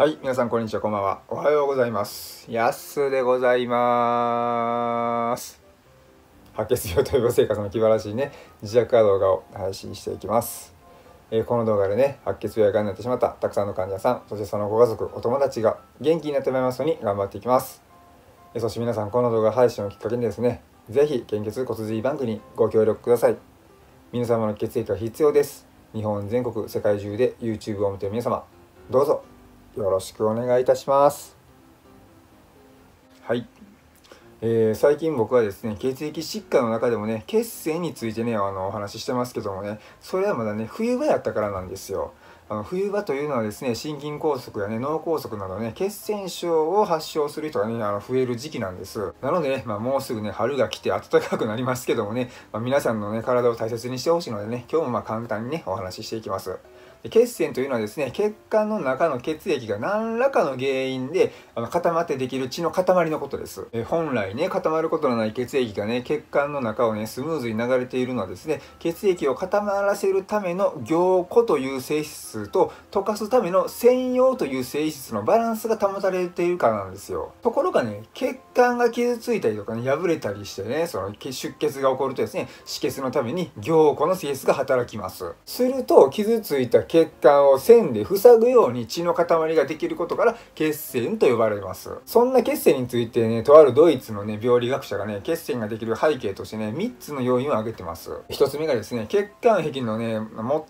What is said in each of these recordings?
はい、皆さんこんにちは、こんばんは。おはようございます。やっすでございます。白血病と予防生活の気晴らしいね、自宅動画を配信していきます。えー、この動画でね、白血病やがんになってしまったたくさんの患者さん、そしてそのご家族、お友達が元気になってもらいますように頑張っていきます。えー、そして皆さん、この動画配信をきっかけにですね、是非献血骨髄バンクにご協力ください。皆様の血液が必要です。日本全国、世界中で YouTube を見ている皆様、どうぞよろしくお願いいたします。はい。えー、最近僕はですね、血液疾患の中でもね、血栓についてね、あの、お話ししてますけどもね、それはまだね、冬場やったからなんですよ。あの冬場というのはですね、心筋梗塞やね、脳梗塞などね、血栓症を発症する人がね、あの増える時期なんです。なのでね、まあ、もうすぐね、春が来て暖かくなりますけどもね、まあ、皆さんのね、体を大切にしてほしいのでね、今日もま簡単にね、お話ししていきます。血栓というのはですね血管の中の血液が何らかの原因であの固まってできる血の塊のことです。え本来ね固まることのない血液がね血管の中をねスムーズに流れているのはですね血液を固まらせるための凝固という性質と溶かすための専用という性質のバランスが保たれているからなんですよ。ところがね血管が傷ついたりとかね破れたりしてねその出血が起こるとですね止血のために凝固の性質が働きます。すると傷ついた血管を線で塞ぐように血の塊ができることから血栓と呼ばれます。そんな血栓についてね、とあるドイツのね、病理学者がね、血栓ができる背景としてね、3つの要因を挙げてます。1つ目がですね、血管壁のね、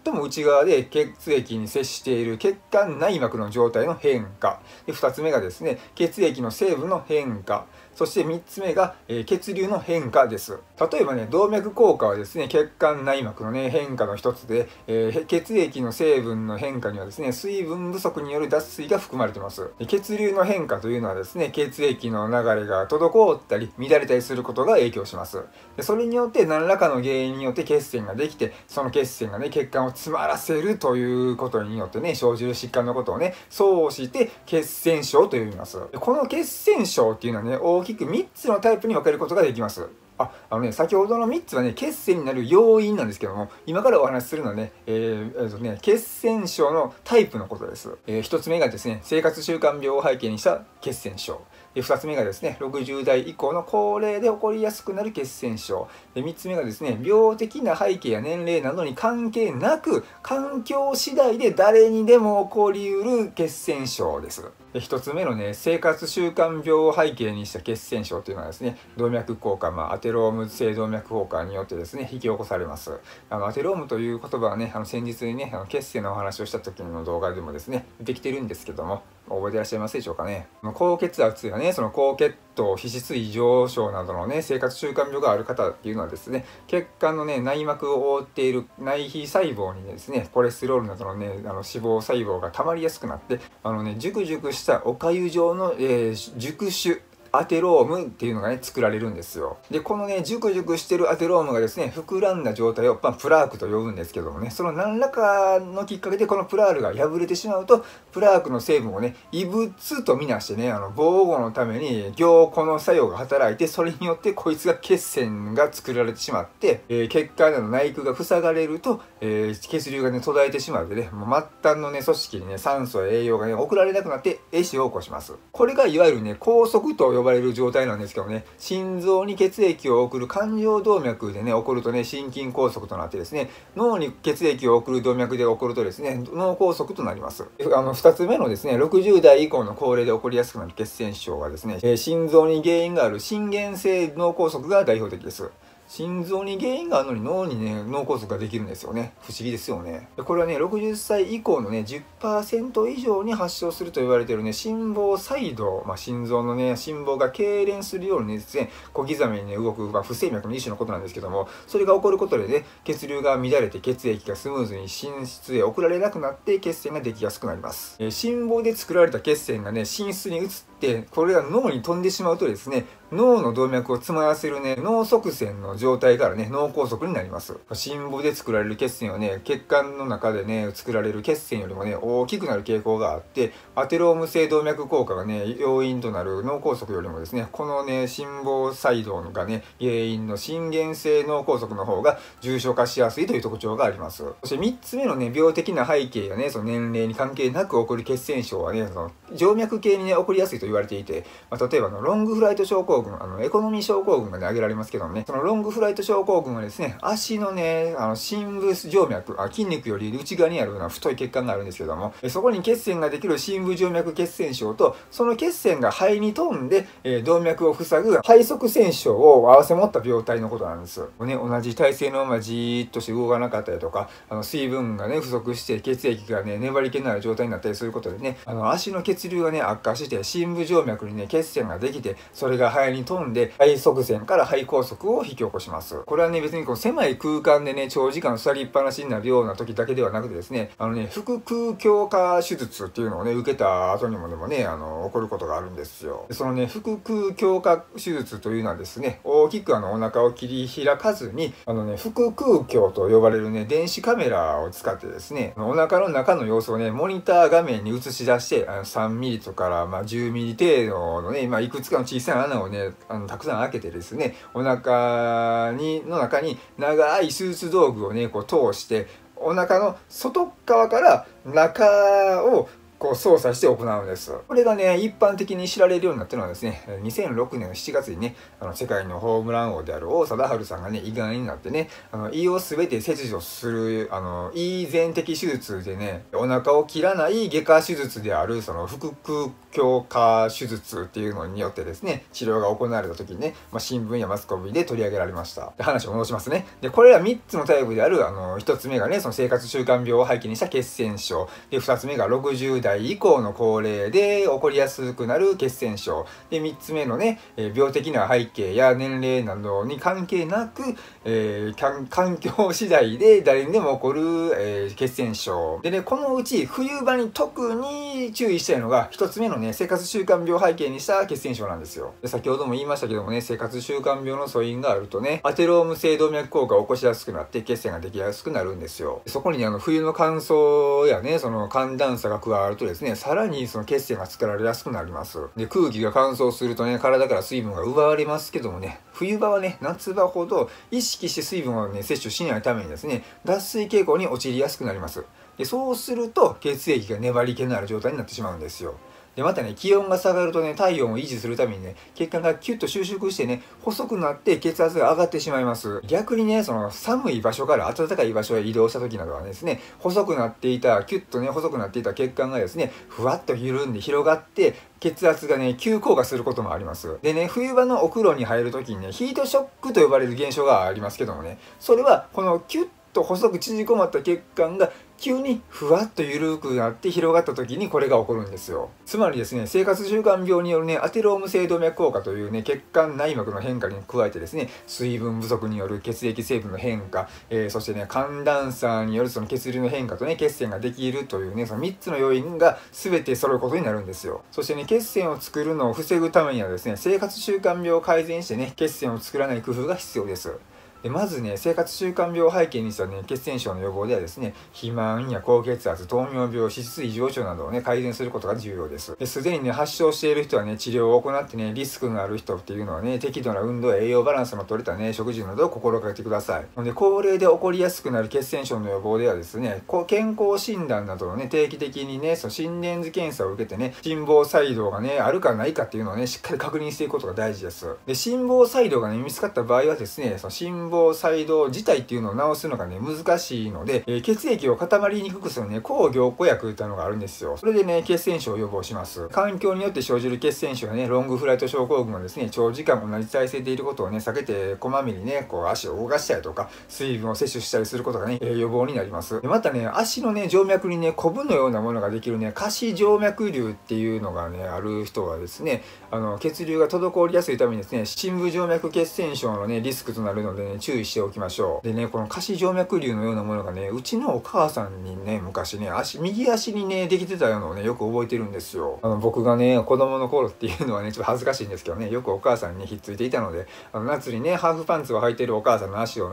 最も内側で血液に接している血管内膜の状態の変化。で2つ目がですね、血液の成分の変化。そして3つ目が、え、血流の変化です。例えばね、動脈硬化はですね、血管内膜のね、変化の一つで、え、血液の成分の変化にはですね、水分不足による脱水が含まれてます。血流の変化というのはですね、血液の流れが滞ったり、乱れたりすることが影響します。でそれによって何らかの原因によって血栓ができて、その血栓がね、血管を詰まらせるということによってね、生じる疾患のことをね、そうして血栓症と呼びます。この血栓症っていうのはね、大きく3つのタイプに分けることができます。あ、あのね、先ほどの3つはね、血栓になる要因なんですけども、今からお話しするのはね、えー、えー、とね、血栓症のタイプのことです。えー、1つ目がですね、生活習慣病を背景にした血栓症。2つ目がですね60代以降の高齢で起こりやすくなる血栓症。で3つ目がですね病的な背景や年齢などに関係なく環境次第で誰にでも起こりうる血栓症です。で1つ目のね生活習慣病を背景にした血栓症というのはですね動脈硬化、まあ、アテローム性動脈硬化によってですね引き起こされます。あのアテロームという言葉はねあの先日にねあの血栓のお話をした時の動画でもですねできてるんですけども。覚えていらっしゃいますでしょうかね。高血圧やねその高血糖脂質異常症などのね生活習慣病がある方っていうのはですね血管のね内膜を覆っている内皮細胞にですねコレステロールなどのねあの脂肪細胞が溜まりやすくなってあのね熟熟したおかゆ状の、えー、熟種アテロームっていうのがね、作られるんですよ。で、このね、熟熟してるアテロームがですね、膨らんだ状態を、まあ、プラークと呼ぶんですけどもね、その何らかのきっかけでこのプラールが破れてしまうと、プラークの成分をね、異物とみなしてね、あの、防護のために、凝固の作用が働いて、それによってこいつが血栓が作られてしまって、えー、血管など内腔が塞がれると、えー、血流がね、途絶えてしまってね、もう末端のね、組織にね、酸素や栄養がね、送られなくなって、壊死を起こします。これがいわゆるね、高速と呼ばれる状態なんですけどね、心臓に血液を送る冠状動脈でね、起こるとね、心筋梗塞となってですね、脳に血液を送る動脈で起こるとですね、脳梗塞となります。あの、二つ目のですね、60代以降の高齢で起こりやすくなる血栓症はですね、えー、心臓に原因がある心原性脳梗塞が代表的です。心臓に原因があるのに脳にね、脳梗塞ができるんですよね。不思議ですよね。これはね、60歳以降のね、10%以上に発症すると言われてるね、心房細動、まあ、心臓のね、心房が痙攣するようにですね、小刻みにね、動く、まあ、不整脈の一種のことなんですけども、それが起こることでね、血流が乱れて血液がスムーズに心室へ送られなくなって血栓ができやすくなります。えー、心房で作られた血栓がね、心室に移っってこれが脳に飛んでしまうとですね脳の動脈を詰まらせるね、脳側線の状態からね、脳梗塞になります。心房で作られる血栓はね、血管の中でね、作られる血栓よりもね、大きくなる傾向があって、アテローム性動脈硬化がね、要因となる脳梗塞よりもですね、このね、心房細動がね、原因の心原性脳梗塞の方が重症化しやすいという特徴があります。そして3つ目のね、病的な背景やね、その年齢に関係なく起こる血栓症はね、その静脈系にね、起こりやすいと言われていて、まあ、例えばのロングフライト症候群、あの、エコノミー症候群がね、挙げられますけどもね、そのロングフライト症候群はですね、足のね、あの、深部静脈、あ筋肉より内側にあるような太い血管があるんですけども、そこに血栓ができる深部静脈血栓症と、その血栓が肺に飛んで、えー、動脈を塞ぐ肺側栓症を合わせ持った病態のことなんです。ね、同じ体勢のままじーっとして動かなかったりとか、あの、水分がね、不足して血液がね、粘り気のある状態になったりすることでね、あの、足の血流がね、悪化して、深部静脈にね、血栓ができて、それが肺に飛んで、肺側線から肺梗塞を引き起こします。これはね、別にこう狭い空間でね、長時間座りっぱなしになるような時だけではなくてですね、あのね、腹腔鏡下手術っていうのをね、受けた後にもでもね、あの、起こることがあるんですよ。そのね、腹腔鏡下手術というのはですね、大きくあの、お腹を切り開かずに、あのね、腹腔鏡と呼ばれるね、電子カメラを使ってですね、お腹の中の様子をね、モニター画面に映し出して、あの3ミリとから、まあ、10ミリ程度のね、まあ、いくつかの小さな穴をね、あのたくさん開けてですね、お腹に、の中に長いスーツ道具をね、こう通して、お腹の外側から中をこう操作して行うんです。これがね、一般的に知られるようになったのはですね、2006年の7月にね、あの世界のホームラン王である王貞治さんがね、胃がんになってね、あの胃を全て切除する、あの、胃全摘手術でね、お腹を切らない外科手術である、その腹腔鏡下手術っていうのによってですね、治療が行われた時にね、まあ、新聞やマスコミで取り上げられました。で話を戻しますね。で、これら3つのタイプである、あの、1つ目がね、その生活習慣病を背景にした血栓症。で、2つ目が60代代以降の高齢で起こりやすくなる血栓症。で、3つ目のね、え病的な背景や年齢などに関係なく、えー、環境次第で誰にでも起こる、えー、血栓症。でね、このうち冬場に特に注意したいのが、1つ目のね、生活習慣病背景にした血栓症なんですよ。で先ほども言いましたけどもね、生活習慣病の素因があるとね、アテローム性動脈硬化を起こしやすくなって血栓ができやすくなるんですよ。そこにね、あの冬の乾燥やね、その寒暖差が加わるとですね、さらにその血栓が作られやすくなります。で、空気が乾燥するとね、体から水分が奪われますけどもね、冬場はね、夏場ほど意識して水分をね、摂取しないためにですね、脱水傾向に陥りやすくなります。でそうすると血液が粘り気のある状態になってしまうんですよ。でまたね気温が下がるとね体温を維持するためにね血管がキュッと収縮してね細くなって血圧が上がってしまいます。逆にねその寒い場所から暖かい場所へ移動した時などはですね細くなっていたキュッとね細くなっていた血管がですねふわっと緩んで広がって血圧がね急降下することもあります。でね冬場のお風呂に入る時にねヒートショックと呼ばれる現象がありますけどもねそれはこのキュッと細く縮こまった血管が急にふわっと緩くなって広がった時にこれが起こるんですよ。つまりですね生活習慣病によるねアテローム性動脈硬化というね血管内膜の変化に加えてですね水分不足による血液成分の変化、えー、そしてね寒暖差によるその血流の変化とね血栓ができるというねその3つの要因が全て揃うことになるんですよ。そしてね血栓を作るのを防ぐためにはですね生活習慣病を改善してね血栓を作らない工夫が必要です。でまずね生活習慣病を背景にしたね血栓症の予防ではですね肥満や高血圧糖尿病脂質異常症などをね改善することが重要です。ですでにね発症している人はね治療を行ってねリスクがある人っていうのはね適度な運動や栄養バランスの取れたね食事などを心がけてください。で高齢で起こりやすくなる血栓症の予防ではですね健康診断などのね定期的にねその心電図検査を受けてね心房細動がねあるかないかっていうのをねしっかり確認していくことが大事です。で心房細動がね見つかった場合はですねその心房細動自体っていうのを治すのがね、難しいので、えー、血液を固まりにくくするね、抗凝固薬っていうのがあるんですよ。それでね、血栓症を予防します。環境によって生じる血栓症やね、ロングフライト症候群はですね、長時間同じ体勢でいることをね、避けて、こまめにね、こう足を動かしたりとか、水分を摂取したりすることがね、えー、予防になります。でまたね、足のね、静脈にね、コブのようなものができるね、下肢静脈瘤っていうのがね、ある人はですね、あの、血流が滞りやすいためにですね、深部静脈血栓症のね、リスクとなるのでね、注意しておきましょう。でね、この下肢静脈瘤のようなものがね、うちのお母さんにね、昔ね、足、右足にね、できてたようなのをね、よく覚えてるんですよ。あの、僕がね、子供の頃っていうのはね、ちょっと恥ずかしいんですけどね、よくお母さんにひっついていたので、あの、夏にね、ハーフパンツを履いてるお母さんの足を、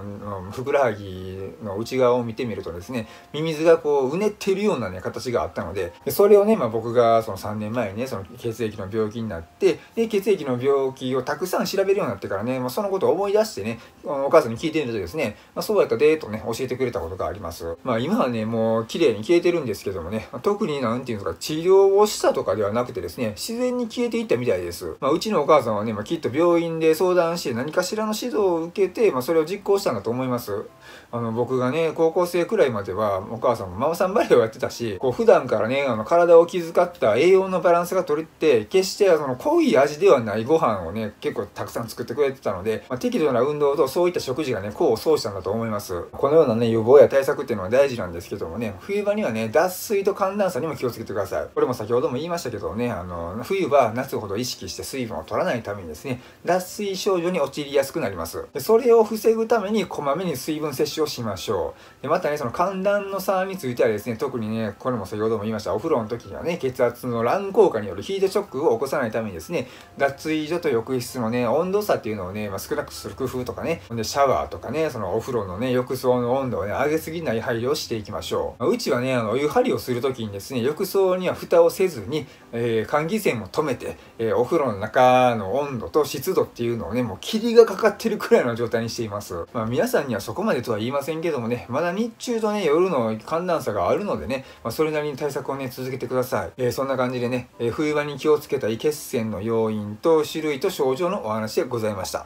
ふくらはぎの内側を見てみるとですね、ミミズがこう、うねってるようなね、形があったので、でそれをね、まあ僕がその3年前にね、その血液の病気になって、で、血液の病気をたくさん調べるようになってからね、まあ、そのことを思い出してね、お母さんに聞いてみるとですね、まあ、そうやったでとね、教えてくれたことがあります。まあ今はね、もう綺麗に消えてるんですけどもね、特になんていうんですか、治療をしたとかではなくてですね、自然に消えていったみたいです。まあうちのお母さんはね、まあ、きっと病院で相談して何かしらの指導を受けて、まあそれを実行したんだと思います。あの僕がね、高校生くらいまではお母さんもママさんバレーをやってたし、こう普段からね、あの体を気遣った栄養のバランスが取れて、決してその濃い味ではないご飯をね、結構たくさん作ってくれてたので、まあ、適度な運動とそういった食事がね、功を奏したんだと思います。このようなね、予防や対策っていうのは大事なんですけどもね、冬場にはね、脱水と寒暖差にも気をつけてください。これも先ほども言いましたけどね、あの、冬は夏ほど意識して水分を取らないためにですね、脱水症状に陥りやすくなります。でそれを防ぐためにこまめに水分摂取をしましょう。でまたね、その寒暖の差についてはですね、特にね、これも先ほども言いました、お風呂の時にはね、血圧の乱効果によるヒートショックを起こさないためにですね、脱水所と浴室のね、温度差っていうのをね、まあ、少なくする工夫とかね、でシャワーとかね、そのお風呂のね、浴槽の温度をね、上げすぎない配慮をしていきましょう。うちはね、あの、湯張りをする時にですね、浴槽には蓋をせずに、えー、換気扇も止めて、えー、お風呂の中の温度と湿度っていうのをね、もう霧がかかってるくらいの状態にしています。まあ、皆さんにはそこまでとは言いませんけどもね、まだ日中とね、夜の寒暖差があるのでね、まあ、それなりに対策をね、続けてください。えー、そんな感じでね、え冬場に気をつけたい血栓の要因と種類と症状のお話でございました。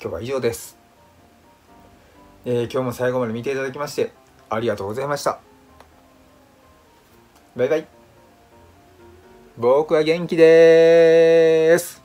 今日は以上です。えー、今日も最後まで見ていただきましてありがとうございました。バイバイ。僕は元気です。